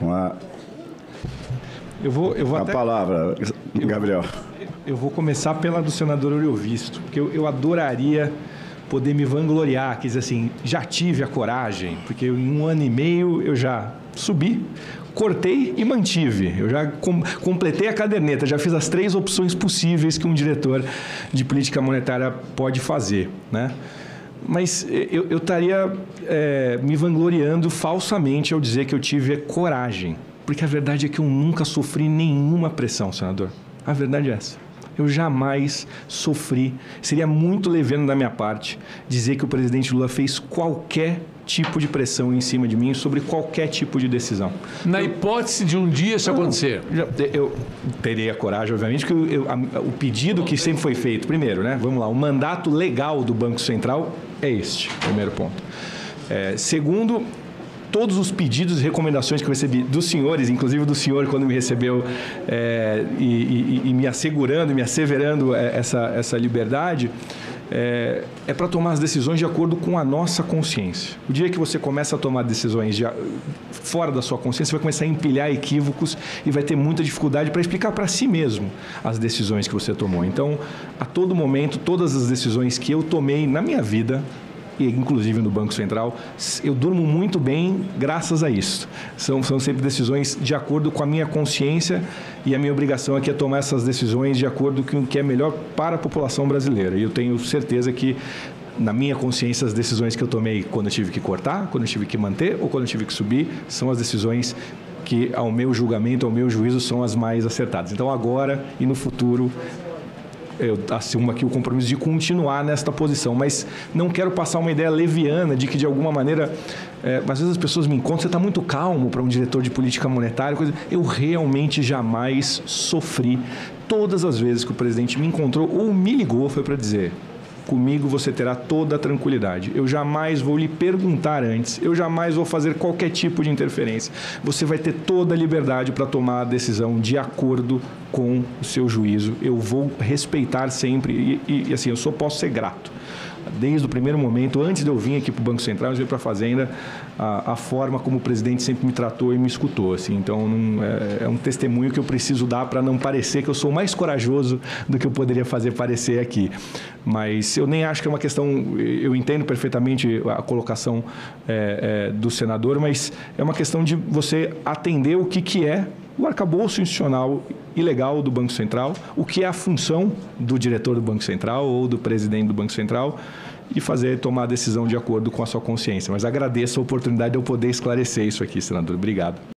Uma, Eu vou, eu vou a até... palavra, Gabriel. Eu vou começar pela do senador Oriovisto, porque eu, eu adoraria poder me vangloriar, quer dizer assim, já tive a coragem, porque em um ano e meio eu já subi, cortei e mantive. Eu já com, completei a caderneta, já fiz as três opções possíveis que um diretor de política monetária pode fazer, né? Mas eu, eu estaria é, me vangloriando falsamente ao dizer que eu tive coragem, porque a verdade é que eu nunca sofri nenhuma pressão, senador. A verdade é essa. Eu jamais sofri. Seria muito levando da minha parte dizer que o presidente Lula fez qualquer tipo de pressão em cima de mim sobre qualquer tipo de decisão. Na hipótese de um dia isso acontecer. Já- Eu teria coragem, obviamente, que eu- eu- a- o pedido que sempre foi feito, primeiro, né? Vamos lá, o mandato legal do Banco Central é este, primeiro ponto. É, segundo, todos os pedidos e recomendações que eu recebi dos senhores, inclusive do senhor quando me recebeu é, e, e- e me assegurando, me asseverando é, essa, essa liberdade, é, é para tomar as decisões de acordo com a nossa consciência. O dia que você começa a tomar decisões de fora da sua consciência, você vai começar a empilhar equívocos e vai ter muita dificuldade para explicar para si mesmo as decisões que você tomou. Então, a todo momento, todas as decisões que eu tomei na minha vida, e inclusive no Banco Central, eu durmo muito bem graças a isso. São, são sempre decisões de acordo com a minha consciência e a minha obrigação aqui é tomar essas decisões de acordo com o que é melhor para a população brasileira. E eu tenho certeza que na minha consciência, as decisões que eu tomei quando eu tive que cortar, quando eu tive que manter ou quando eu tive que subir, são as decisões que, ao meu julgamento, ao meu juízo, são as mais acertadas. Então, agora e no futuro, eu assumo aqui o compromisso de continuar nesta posição, mas não quero passar uma ideia leviana de que de alguma maneira, é, às vezes as pessoas me encontram, você está muito calmo para um diretor de política monetária, coisa. Eu realmente jamais sofri. Todas as vezes que o presidente me encontrou ou me ligou foi para dizer comigo você terá toda a tranquilidade. Eu jamais vou lhe perguntar antes, eu jamais vou fazer qualquer tipo de interferência. Você vai ter toda a liberdade para tomar a decisão de acordo com o seu juízo. Eu vou respeitar sempre e, e, e, assim, eu só posso ser grato. Desde o primeiro momento, antes de eu vir aqui para o Banco Central, eu vir para a Fazenda, a, a, forma como o presidente sempre me tratou e me escutou. Assim. Então, não, é, é um testemunho que eu preciso dar para não parecer que eu sou mais corajoso do que eu poderia fazer parecer aqui. Mas eu nem acho que é uma questão. Eu entendo perfeitamente a colocação é, é, do senador, mas é uma questão de você atender o que, que é o arcabouço institucional ilegal do Banco Central, o que é a função do diretor do Banco Central ou do presidente do Banco Central e fazer tomar a decisão de acordo com a sua consciência. Mas agradeço a oportunidade de eu poder esclarecer isso aqui, senador. Obrigado.